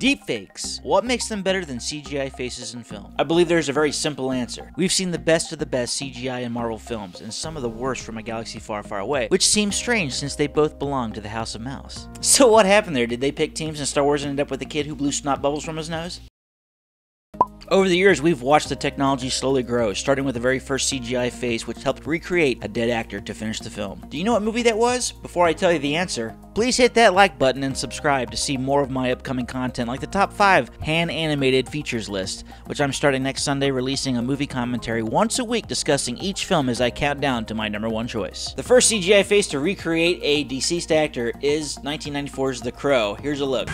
Deepfakes. What makes them better than CGI faces in film? I believe there's a very simple answer. We've seen the best of the best CGI in Marvel films, and some of the worst from a galaxy far, far away, which seems strange since they both belong to the House of Mouse. So what happened there? Did they pick teams in Star Wars and end up with a kid who blew snot bubbles from his nose? Over the years, we've watched the technology slowly grow, starting with the very first CGI face, which helped recreate a dead actor to finish the film. Do you know what movie that was? Before I tell you the answer, please hit that like button and subscribe to see more of my upcoming content, like the top 5 hand animated features list, which I'm starting next Sunday, releasing a movie commentary once a week discussing each film as I count down to my number one choice. The first CGI face to recreate a deceased actor is 1994's The Crow. Here's a look.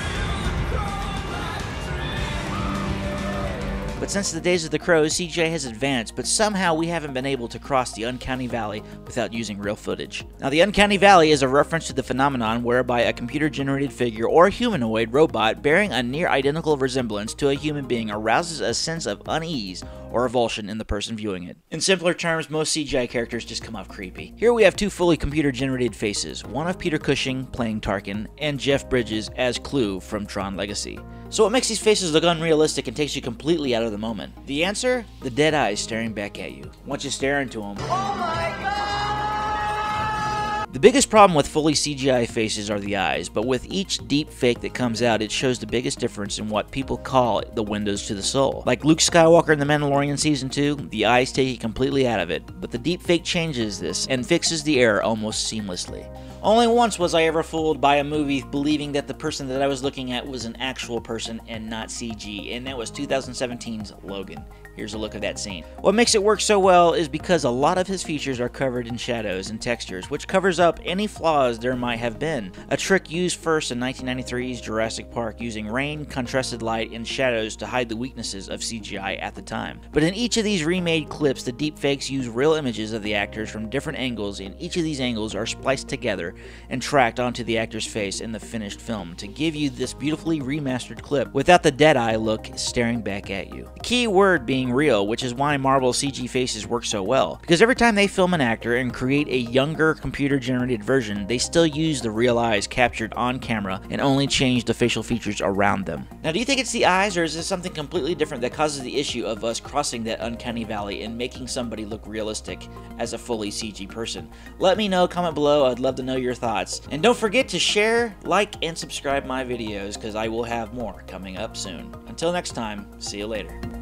But since the days of the crows, CGI has advanced, but somehow we haven't been able to cross the Uncanny Valley without using real footage. Now, the Uncanny Valley is a reference to the phenomenon whereby a computer generated figure or humanoid robot bearing a near identical resemblance to a human being arouses a sense of unease or revulsion in the person viewing it. In simpler terms, most CGI characters just come off creepy. Here we have two fully computer generated faces, one of Peter Cushing playing Tarkin, and Jeff Bridges as Clu from Tron Legacy. So what makes these faces look unrealistic and takes you completely out of the moment? The answer? The dead eyes staring back at you. Once you stare into them, oh the biggest problem with fully CGI faces are the eyes, but with each deep fake that comes out, it shows the biggest difference in what people call the windows to the soul. Like Luke Skywalker in The Mandalorian Season 2, the eyes take it completely out of it, but the deep fake changes this and fixes the error almost seamlessly. Only once was I ever fooled by a movie believing that the person that I was looking at was an actual person and not CG, and that was 2017's Logan. Here's a look of that scene. What makes it work so well is because a lot of his features are covered in shadows and textures, which covers up any flaws there might have been. A trick used first in 1993's Jurassic Park using rain, contrasted light, and shadows to hide the weaknesses of CGI at the time. But in each of these remade clips, the deepfakes use real images of the actors from different angles, and each of these angles are spliced together and tracked onto the actor's face in the finished film to give you this beautifully remastered clip without the dead eye look staring back at you. The key word being real, which is why Marvel CG faces work so well. Because every time they film an actor and create a younger computer generated version, they still use the real eyes captured on camera and only change the facial features around them. Now, do you think it's the eyes or is this something completely different that causes the issue of us crossing that uncanny valley and making somebody look realistic as a fully CG person? Let me know, comment below, I'd love to know your thoughts. And don't forget to share, like, and subscribe my videos because I will have more coming up soon. Until next time, see you later.